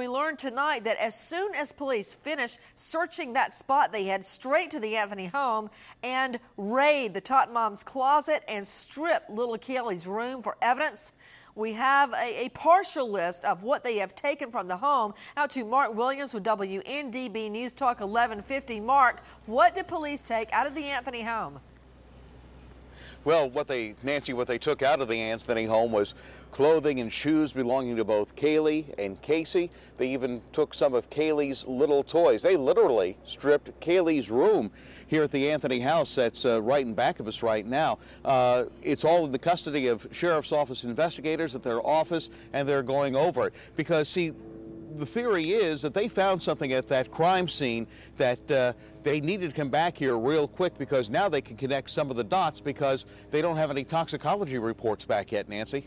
We learned tonight that as soon as police finished searching that spot, they head straight to the Anthony home and raid the Tot Mom's closet and strip little Caylee's room for evidence. We have a, a, partial list of what they have taken from the home. Out to Mark Williams with WNDB News Talk 1150. Mark, what did police take out of the Anthony home? Well, what they, Nancy, what they took out of the Anthony home was clothing and shoes belonging to both Caylee and Casey. They even took some of Caylee's little toys. They literally stripped Caylee's room here at the Anthony house that's uh, right in back of us right now. Uh, it's all in the custody of Sheriff's Office investigators at their office, and they're going over it. Because, see, the theory is that they found something at that crime scene that uh, they needed to come back here real quick because now they can connect some of the dots because they don't have any toxicology reports back yet, Nancy.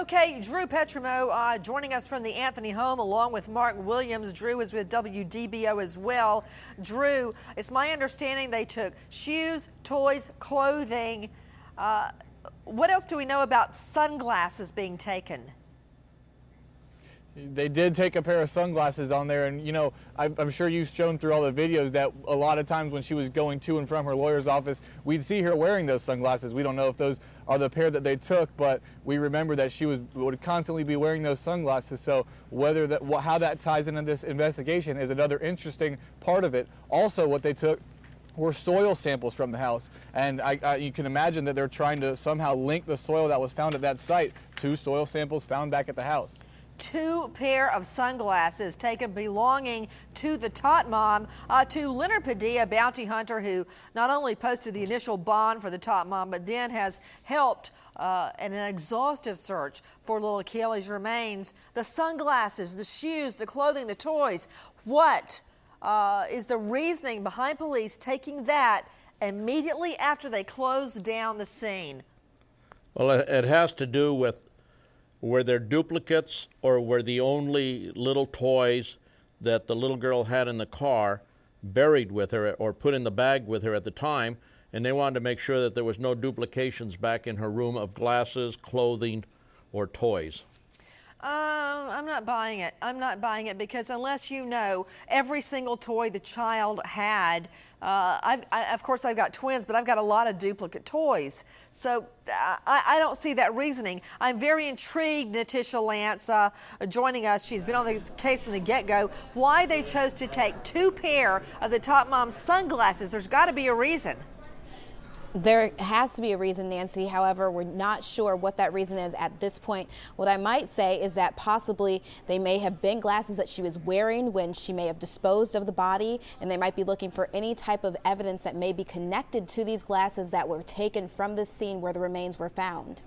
Okay, Drew Petrimoulx uh, joining us from the Anthony home along with Mark Williams. Drew is with WDBO as well. Drew, it's my understanding they took shoes, toys, clothing. Uh, what else do we know about sunglasses being taken? They did take a pair of sunglasses on there, and you know, I'm sure you've shown through all the videos that a lot of times when she was going to and from her lawyer's office, we'd see her wearing those sunglasses. We don't know if those are the pair that they took, but we remember that she was would constantly be wearing those sunglasses. So whether that, how that ties into this investigation is another interesting part of it. Also, what they took were soil samples from the house. And I, I, you can imagine that they're trying to somehow link the soil that was found at that site to soil samples found back at the house two pair of sunglasses taken belonging to the Tot Mom uh, to Leonard Padilla, bounty hunter, who not only posted the initial bond for the Tot Mom, but then has helped uh, in an exhaustive search for little Caylee's remains. The sunglasses, the shoes, the clothing, the toys. What uh, is the reasoning behind police taking that immediately after they closed down the scene? Well, it, it has to do with were there duplicates or were the only little toys that the little girl had in the car buried with her or put in the bag with her at the time? And they wanted to make sure that there was no duplications back in her room of glasses, clothing, or toys. Um, I'm not buying it. I'm not buying it because unless you know every single toy the child had, uh, I, of course I've got twins, but I've got a lot of duplicate toys. So uh, I, I don't see that reasoning. I'm very intrigued, Natisha Lance, uh, joining us. She's been on the case from the get-go. Why they chose to take two pair of the Tot Mom sunglasses? There's got to be a reason. There has to be a reason, Nancy. However, we're not sure what that reason is at this point. What I might say is that possibly they may have been glasses that she was wearing when she may have disposed of the body, and they might be looking for any type of evidence that may be connected to these glasses that were taken from the scene where the remains were found.